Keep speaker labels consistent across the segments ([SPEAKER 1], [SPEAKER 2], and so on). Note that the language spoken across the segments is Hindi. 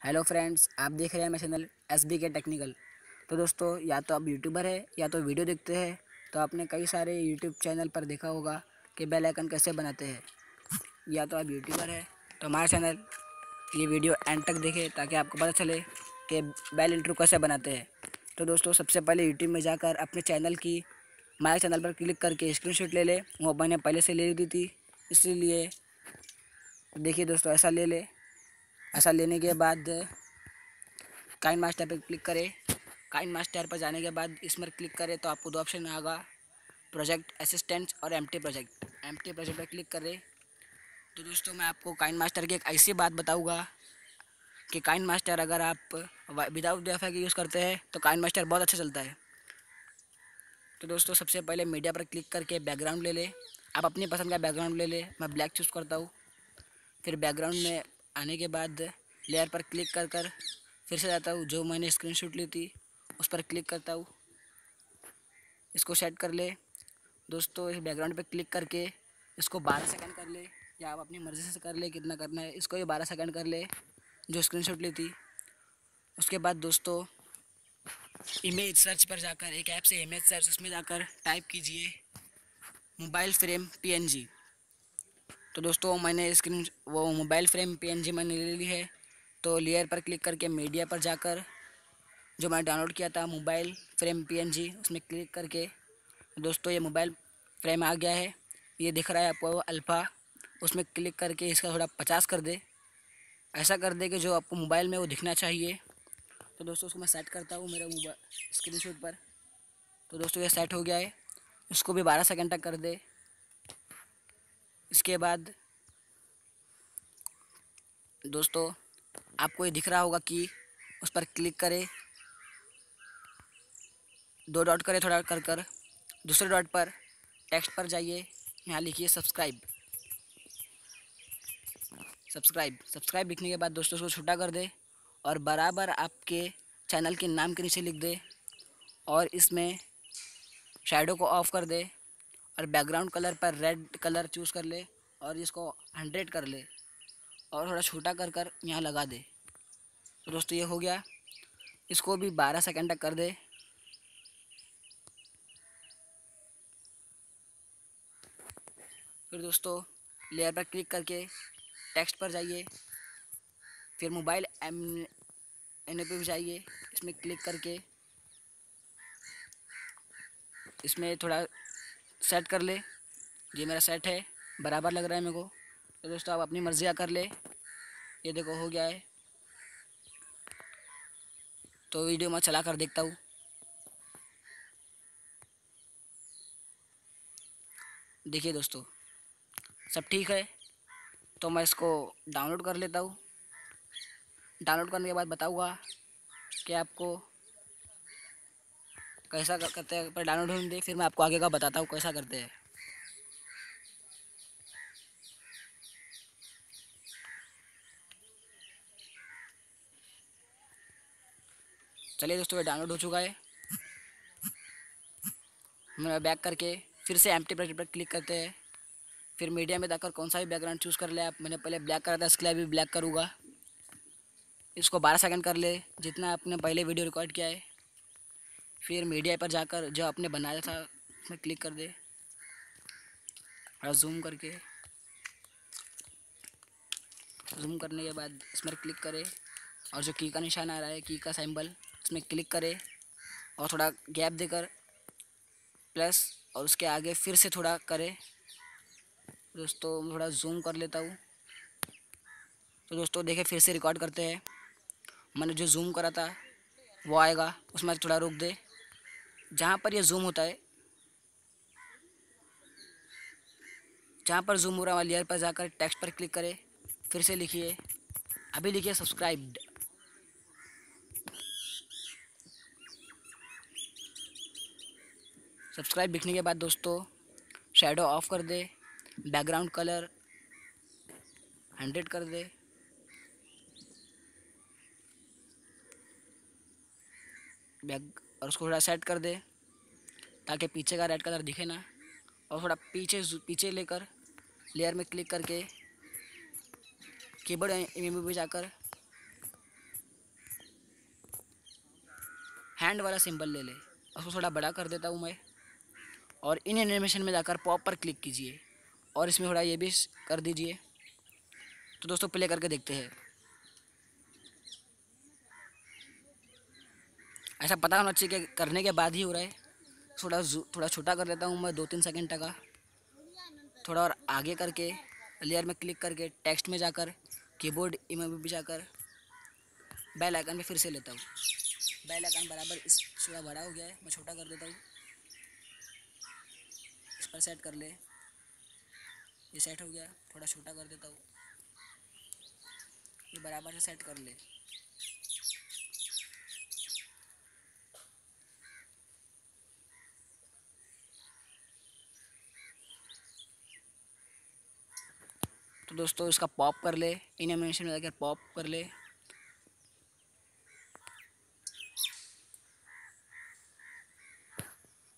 [SPEAKER 1] हेलो फ्रेंड्स, आप देख रहे हैं मेरा channel S B K technical तो दोस्तों, या तो आप यूट्यूबर है, या तो वीडियो देखते हैं तो आपने कई सारे यूट्यूब चैनल पर देखा होगा कि बेल आइकन कैसे बनाते हैं। या तो आप यूट्यूबर है तो हमारा चैनल ये वीडियो एंड तक देखें, ताकि आपको पता चले कि बेल इंट्रो कैसे बनाते हैं। तो दोस्तों, सबसे पहले यूट्यूब में जाकर अपने चैनल की, हमारे चैनल पर क्लिक करके स्क्रीन ले ले। वो मैंने पहले से ले ली थी, इसीलिए देखिए दोस्तों, ऐसा ले ले। ऐसा लेने के बाद काइन मास्टर पर क्लिक करें। काइन मास्टर पर जाने के बाद इसमें क्लिक करें तो आपको दो ऑप्शन आएगा। प्रोजेक्ट असिस्टेंट्स और एम प्रोजेक्ट एम प्रोजेक्ट पर क्लिक करें। तो दोस्तों, मैं आपको काइन मास्टर की एक ऐसी बात बताऊँगा कि काइन मास्टर अगर आप विदाउट वाईफाई का यूज़ करते हैं तो काइन मास्टर बहुत अच्छा चलता है। तो दोस्तों, सबसे पहले मीडिया पर क्लिक करके बैकग्राउंड ले ले। आप अपनी पसंद का बैकग्राउंड ले ले। मैं ब्लैक चूज़ करता हूँ। फिर बैकग्राउंड में आने के बाद लेयर पर क्लिक कर कर फिर से जाता हूँ, जो मैंने स्क्रीनशॉट ली थी, उस पर क्लिक करता हूँ। इसको सेट कर ले। दोस्तों, इस बैकग्राउंड पे क्लिक करके इसको 12 सेकंड कर ले, या आप अपनी मर्ज़ी से कर ले, कितना करना है, इसको भी 12 सेकंड कर ले, जो स्क्रीनशॉट ली थी। उसके बाद दोस्तों इमेज सर्च पर जाकर, एक ऐप से इमेज सर्च उसमें जाकर टाइप कीजिए मोबाइल फ्रेम पीएनजी तो दोस्तों, मैंने स्क्रीन वो मोबाइल फ्रेम पीएनजी मैंने ले ली है। तो लेयर पर क्लिक करके मीडिया पर जाकर जो मैंने डाउनलोड किया था मोबाइल फ्रेम पीएनजी उसमें क्लिक करके दोस्तों, ये मोबाइल फ्रेम आ गया है। ये दिख रहा है आपको अल्फ़ा उसमें क्लिक करके इसका थोड़ा पचास कर दे। ऐसा कर दे कि जो आपको मोबाइल में वो दिखना चाहिए। तो दोस्तों, उसको मैं सेट करता हूँ मेरे मोबाइल स्क्रीन पर। तो दोस्तों, ये सेट हो गया है। उसको भी बारह सेकेंड तक कर दे। इसके बाद, दोस्तों, आपको ये दिख रहा होगा कि उस पर क्लिक करें। दो डॉट करें थोड़ा कर कर। दूसरे डॉट पर टेक्स्ट पर जाइए। यहाँ लिखिए सब्सक्राइब। सब्सक्राइब। सब्सक्राइब लिखने के बाद दोस्तों उसको छोटा कर दे और बराबर आपके चैनल के नाम के नीचे लिख दे और इसमें शैडो को ऑफ़ कर दे। और बैकग्राउंड कलर पर रेड कलर चूज़ कर ले और इसको हंड्रेड कर ले और थोड़ा छोटा कर कर यहाँ लगा दे। तो दोस्तों, ये हो गया। इसको भी बारह सेकेंड तक कर दे। फिर दोस्तों लेयर पर क्लिक करके टेक्स्ट पर जाइए। फिर मोबाइल एम एन पे जाइए। इसमें क्लिक करके। इसमें थोड़ा सेट कर ले। ये मेरा सेट है। बराबर लग रहा है मेरे को। तो दोस्तों, आप अपनी मर्ज़ी कर ले। ये देखो, हो गया है। तो वीडियो मैं चला कर देखता हूँ। देखिए दोस्तों, सब ठीक है? तो मैं इसको डाउनलोड कर लेता हूँ। डाउनलोड करने के बाद बताऊँगा कि आपको कैसा करते हैं? पर डाउनलोड होने दे, फिर मैं आपको आगे का बताता हूँ कैसा करते हैं। चलिए दोस्तों डाउनलोड हो चुका है। मैं बैक करके फिर से एम टी पर क्लिक करते हैं। फिर मीडिया में जाकर कौन सा भी बैकग्राउंड चूज़ कर ले आप। मैंने पहले ब्लैक करा था, इसके लिए भी ब्लैक करूँगा। इसको बारह सेकंड कर ले, जितना आपने पहले वीडियो रिकॉर्ड किया है। फिर मीडिया पर जाकर जो आपने बनाया था, उसमें क्लिक कर दे। और जूम करके। जूम करने के बाद इसमें क्लिक करें। और जो की का निशान आ रहा है की का सिंबल उसमें क्लिक करें। और थोड़ा गैप देकर प्लस और उसके आगे फिर से थोड़ा करें। दोस्तों थोड़ा जूम कर लेता हूँ। तो दोस्तों, देखें, फिर से रिकॉर्ड करते हैं। मैंने जो जूम करा था, वो आएगा। उसमें थोड़ा रुक दे। जहाँ पर ये जूम होता है, जहाँ पर जूम हो रहा है लेयर पर जाकर टेक्स्ट पर क्लिक करें, फिर से लिखिए। अभी लिखिए सब्सक्राइब्ड सब्सक्राइब लिखने के बाद दोस्तों शेडो ऑफ़ कर दे बैकग्राउंड कलर हंड्रेड कर दे। बैक और उसको थोड़ा सेट कर दे, ताकि पीछे का रेड कलर दिखे ना। और थोड़ा पीछे पीछे लेकर, लेयर में क्लिक करके कीबोर्ड एम पे जाकर हैंड वाला सिंबल ले ले। उसको थोड़ा बड़ा कर देता हूँ मैं। और इन एनिमेशन में जाकर पॉप पर क्लिक कीजिए। और इसमें थोड़ा ये भी कर दीजिए। तो दोस्तों प्ले करके देखते हैं। ऐसा पता होना चाहिए कि करने के बाद ही हो रहा है। थोड़ा थोड़ा छोटा कर देता हूँ मैं, दो तीन सेकंड तक थोड़ा और आगे करके लेयर में क्लिक करके टेक्स्ट में जाकर कीबोर्ड इमेज में जाकर बेल आइकन में फिर से लेता हूँ। बेल आइकन बराबर इस थोड़ा बड़ा हो गया है, मैं छोटा कर देता हूँ। इस पर सेट कर ले। ये सेट हो गया, थोड़ा छोटा कर देता हूँ। ये बराबर से सेट कर ले। तो दोस्तों, इसका पॉप कर ले। इन एनिमेशन में जाकर पॉप कर ले।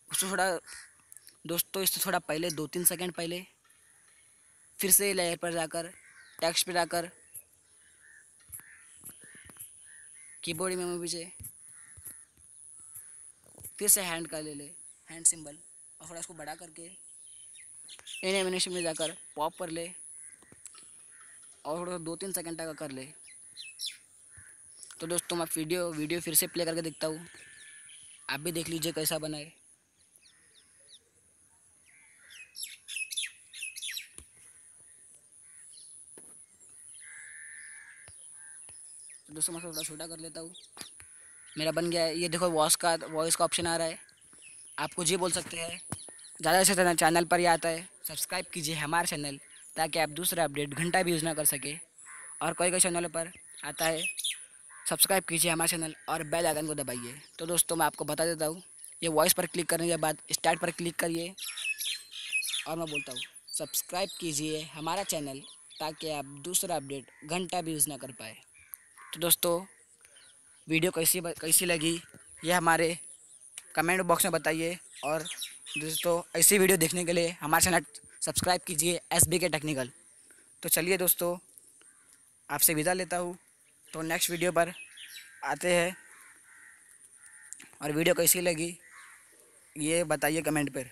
[SPEAKER 1] उसको थोड़ा, दोस्तों, इससे थोड़ा पहले दो तीन सेकंड पहले, फिर से लेयर पर जाकर टेक्स्ट पर जाकर कीबोर्ड में से, फिर से हैंड का ले ले हैंड सिंबल और थोड़ा इसको बड़ा करके इन एनिमेशन में जाकर पॉप कर ले। और थोड़ा दो तीन सेकंड तक कर ले। तो दोस्तों, मैं वीडियो वीडियो फिर से प्ले करके देखता हूँ। आप भी देख लीजिए कैसा बना है। तो दोस्तों, मैं थोड़ा छोटा कर लेता हूँ। मेरा बन गया है। ये देखो वॉइस का वॉइस का ऑप्शन आ रहा है। आप कुछ ही बोल सकते हैं, ज़्यादा से ज़्यादा चैनल पर ही आता है सब्सक्राइब कीजिए हमारे चैनल ताकि आप दूसरा अपडेट घंटा भी यूज़ ना कर सके। और कोई कोई चैनल पर आता है, सब्सक्राइब कीजिए हमारे चैनल और बेल आइकन को दबाइए। तो दोस्तों, मैं आपको बता देता हूँ, ये वॉइस पर क्लिक करने के बाद, स्टार्ट पर क्लिक करिए और मैं बोलता हूँ, सब्सक्राइब कीजिए हमारा चैनल ताकि आप दूसरा अपडेट घंटा भी यूज़ ना कर पाए। तो दोस्तों, वीडियो कैसी कैसी लगी, ये हमारे कमेंट बॉक्स में बताइए। और दोस्तों, ऐसी वीडियो देखने के लिए हमारे चैनल सब्सक्राइब कीजिए एस बी के टेक्निकल तो चलिए दोस्तों, आपसे विदा लेता हूँ। तो नेक्स्ट वीडियो पर आते हैं। और वीडियो कैसी लगी, ये बताइए कमेंट पर।